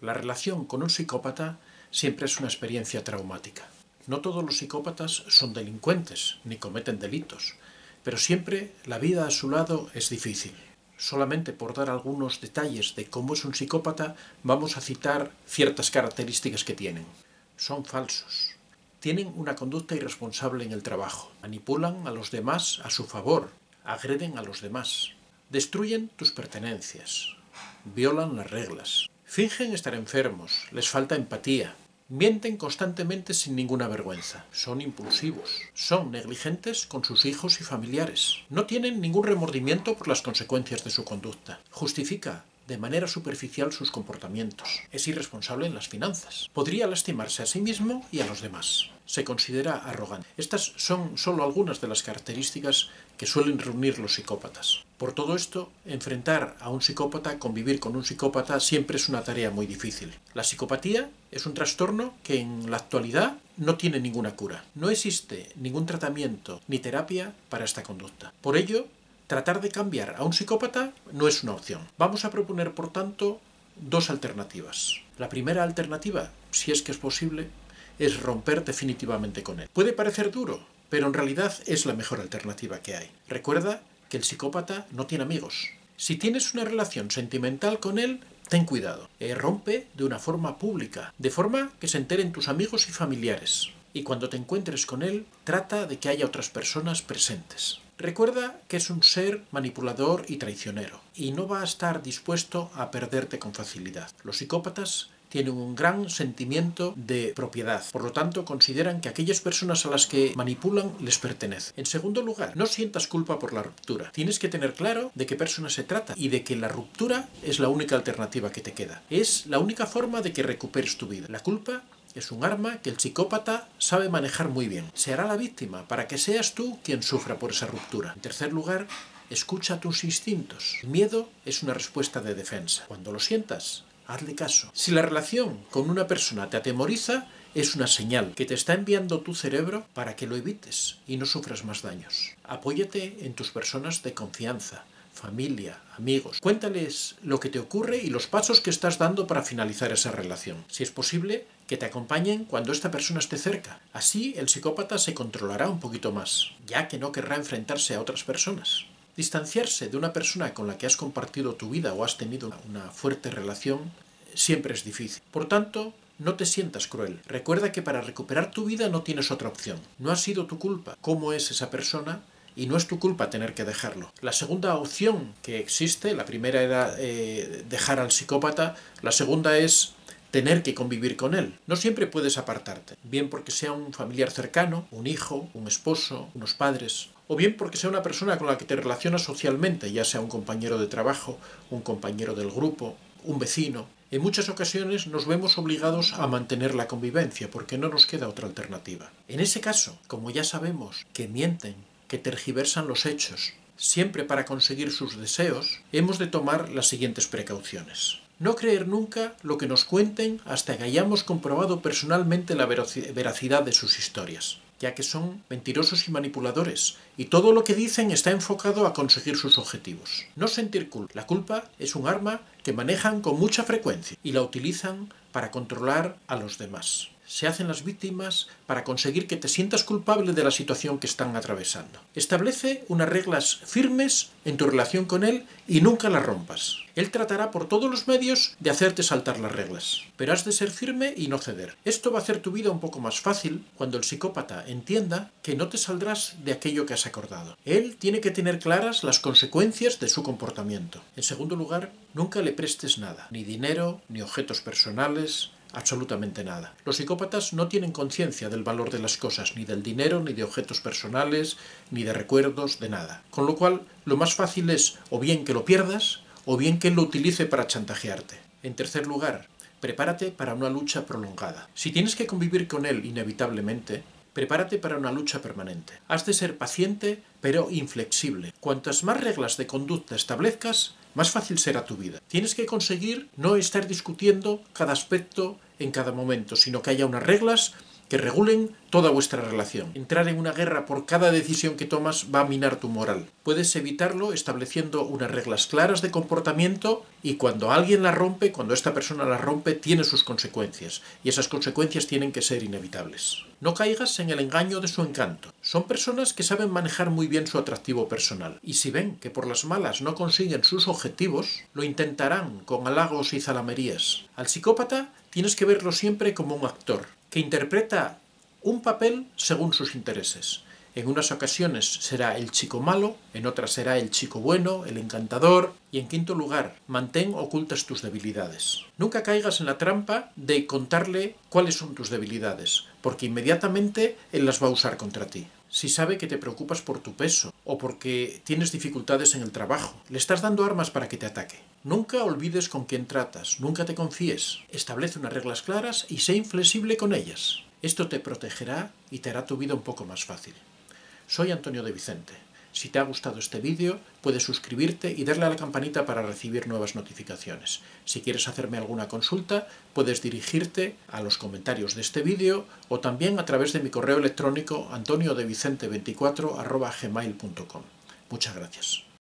La relación con un psicópata siempre es una experiencia traumática. No todos los psicópatas son delincuentes ni cometen delitos, pero siempre la vida a su lado es difícil. Solamente por dar algunos detalles de cómo es un psicópata, vamos a citar ciertas características que tienen. Son falsos. Tienen una conducta irresponsable en el trabajo. Manipulan a los demás a su favor. Agreden a los demás. Destruyen tus pertenencias. Violan las reglas. Fingen estar enfermos. Les falta empatía. Mienten constantemente sin ninguna vergüenza. Son impulsivos. Son negligentes con sus hijos y familiares. No tienen ningún remordimiento por las consecuencias de su conducta. Justifica de manera superficial sus comportamientos. Es irresponsable en las finanzas. Podría lastimarse a sí mismo y a los demás. Se considera arrogante. Estas son solo algunas de las características que suelen reunir los psicópatas. Por todo esto, enfrentar a un psicópata, convivir con un psicópata, siempre es una tarea muy difícil. La psicopatía es un trastorno que en la actualidad no tiene ninguna cura. No existe ningún tratamiento ni terapia para esta conducta. Por ello, tratar de cambiar a un psicópata no es una opción. Vamos a proponer, por tanto, dos alternativas. La primera alternativa, si es que es posible, es romper definitivamente con él. Puede parecer duro, pero en realidad es la mejor alternativa que hay. Recuerda que el psicópata no tiene amigos. Si tienes una relación sentimental con él, ten cuidado. Eh, rompe de una forma pública, de forma que se enteren tus amigos y familiares. Y cuando te encuentres con él, trata de que haya otras personas presentes. Recuerda que es un ser manipulador y traicionero, y no va a estar dispuesto a perderte con facilidad. Los psicópatas tienen un gran sentimiento de propiedad. Por lo tanto, consideran que aquellas personas a las que manipulan les pertenecen. En segundo lugar, no sientas culpa por la ruptura. Tienes que tener claro de qué persona se trata y de que la ruptura es la única alternativa que te queda. Es la única forma de que recuperes tu vida. La culpa es un arma que el psicópata sabe manejar muy bien. Se hará la víctima para que seas tú quien sufra por esa ruptura. En tercer lugar, escucha tus instintos. El miedo es una respuesta de defensa. Cuando lo sientas, hazle caso. Si la relación con una persona te atemoriza, es una señal que te está enviando tu cerebro para que lo evites y no sufras más daños. Apóyate en tus personas de confianza, familia, amigos. Cuéntales lo que te ocurre y los pasos que estás dando para finalizar esa relación. Si es posible, que te acompañen cuando esta persona esté cerca. Así el psicópata se controlará un poquito más, ya que no querrá enfrentarse a otras personas. Distanciarse de una persona con la que has compartido tu vida o has tenido una fuerte relación siempre es difícil. Por tanto, no te sientas cruel. Recuerda que para recuperar tu vida no tienes otra opción. No ha sido tu culpa cómo es esa persona y no es tu culpa tener que dejarlo. La segunda opción que existe, la primera era eh, dejar al psicópata, la segunda es tener que convivir con él. No siempre puedes apartarte, bien porque sea un familiar cercano, un hijo, un esposo, unos padres, o bien porque sea una persona con la que te relacionas socialmente, ya sea un compañero de trabajo, un compañero del grupo, un vecino. En muchas ocasiones nos vemos obligados a mantener la convivencia porque no nos queda otra alternativa. En ese caso, como ya sabemos que mienten, que tergiversan los hechos, siempre para conseguir sus deseos, hemos de tomar las siguientes precauciones. No creer nunca lo que nos cuenten hasta que hayamos comprobado personalmente la veracidad de sus historias ya que son mentirosos y manipuladores, y todo lo que dicen está enfocado a conseguir sus objetivos. No sentir culpa. La culpa es un arma que manejan con mucha frecuencia y la utilizan para controlar a los demás se hacen las víctimas para conseguir que te sientas culpable de la situación que están atravesando. Establece unas reglas firmes en tu relación con él y nunca las rompas. Él tratará por todos los medios de hacerte saltar las reglas, pero has de ser firme y no ceder. Esto va a hacer tu vida un poco más fácil cuando el psicópata entienda que no te saldrás de aquello que has acordado. Él tiene que tener claras las consecuencias de su comportamiento. En segundo lugar, nunca le prestes nada, ni dinero, ni objetos personales, absolutamente nada. Los psicópatas no tienen conciencia del valor de las cosas, ni del dinero, ni de objetos personales, ni de recuerdos, de nada. Con lo cual, lo más fácil es o bien que lo pierdas, o bien que lo utilice para chantajearte. En tercer lugar, prepárate para una lucha prolongada. Si tienes que convivir con él inevitablemente, prepárate para una lucha permanente. Has de ser paciente, pero inflexible. Cuantas más reglas de conducta establezcas, más fácil será tu vida. Tienes que conseguir no estar discutiendo cada aspecto en cada momento, sino que haya unas reglas que regulen toda vuestra relación. Entrar en una guerra por cada decisión que tomas va a minar tu moral. Puedes evitarlo estableciendo unas reglas claras de comportamiento y cuando alguien la rompe, cuando esta persona la rompe, tiene sus consecuencias y esas consecuencias tienen que ser inevitables. No caigas en el engaño de su encanto. Son personas que saben manejar muy bien su atractivo personal y si ven que por las malas no consiguen sus objetivos, lo intentarán con halagos y zalamerías. Al psicópata tienes que verlo siempre como un actor, que interpreta un papel según sus intereses. En unas ocasiones será el chico malo, en otras será el chico bueno, el encantador, y en quinto lugar, mantén ocultas tus debilidades. Nunca caigas en la trampa de contarle cuáles son tus debilidades, porque inmediatamente él las va a usar contra ti. Si sabe que te preocupas por tu peso o porque tienes dificultades en el trabajo, le estás dando armas para que te ataque. Nunca olvides con quién tratas, nunca te confíes. Establece unas reglas claras y sé inflexible con ellas. Esto te protegerá y te hará tu vida un poco más fácil. Soy Antonio de Vicente. Si te ha gustado este vídeo, puedes suscribirte y darle a la campanita para recibir nuevas notificaciones. Si quieres hacerme alguna consulta, puedes dirigirte a los comentarios de este vídeo o también a través de mi correo electrónico antoniodevicente24.gmail.com. Muchas gracias.